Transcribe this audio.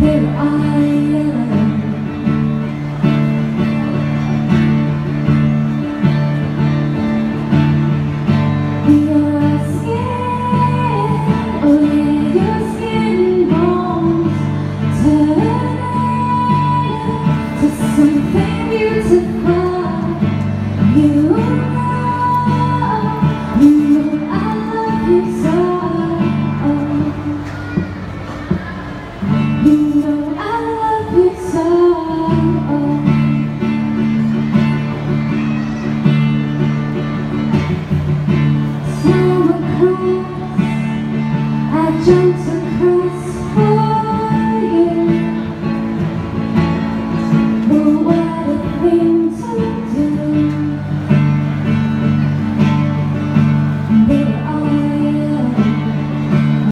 There I am. Your skin, your skin bones something beautiful. You. jumps across